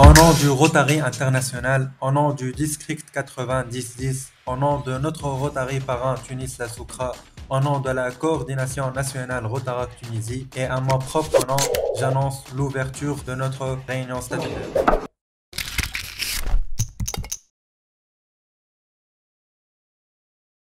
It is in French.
Au nom du Rotary International, au nom du District 90-10, au nom de notre Rotary parrain Tunis La Soukra, au nom de la coordination nationale Rotarac Tunisie et à mon propre nom, j'annonce l'ouverture de notre réunion statutaire.